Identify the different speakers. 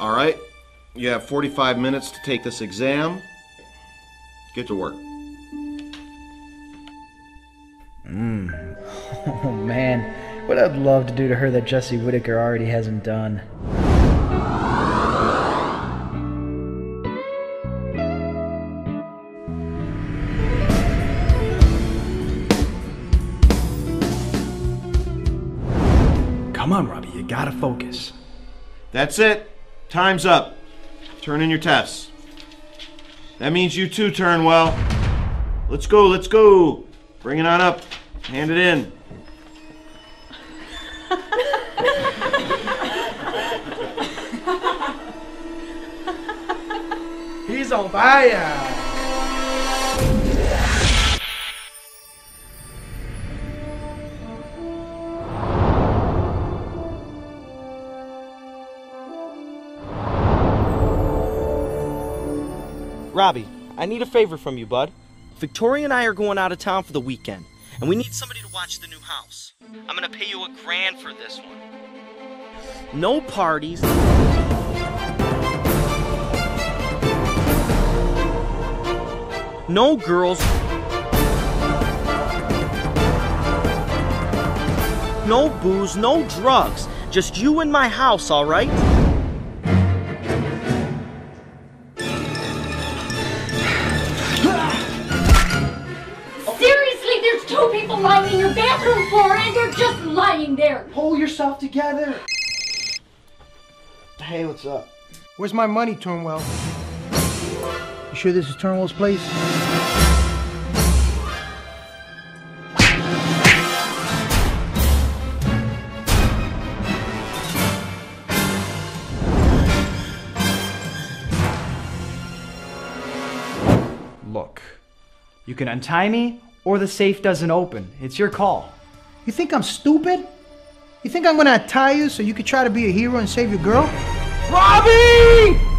Speaker 1: All right. You have 45 minutes to take this exam. Get to work. Mm.
Speaker 2: Oh man, what I'd love to do to her that Jesse Whittaker already hasn't done.
Speaker 3: Come on, Robby, you gotta focus.
Speaker 1: That's it. Time's up. Turn in your tests. That means you too, Turnwell. Let's go, let's go. Bring it on up. Hand it in.
Speaker 4: He's on fire.
Speaker 5: Robby, I need a favor from you, bud. Victoria and I are going out of town for the weekend, and we need somebody to watch the new house. I'm gonna pay you a grand for this one. No parties. No girls. No booze, no drugs. Just you in my house, all right?
Speaker 6: People lying in your bathroom floor and they're just lying there.
Speaker 4: Pull yourself together.
Speaker 7: Hey, what's up?
Speaker 4: Where's my money, Turnwell?
Speaker 7: You sure this is Turnwell's place?
Speaker 3: Look, you can untie me, or the safe doesn't open. It's your call.
Speaker 4: You think I'm stupid? You think I'm gonna tie you so you could try to be a hero and save your girl?
Speaker 3: Robby!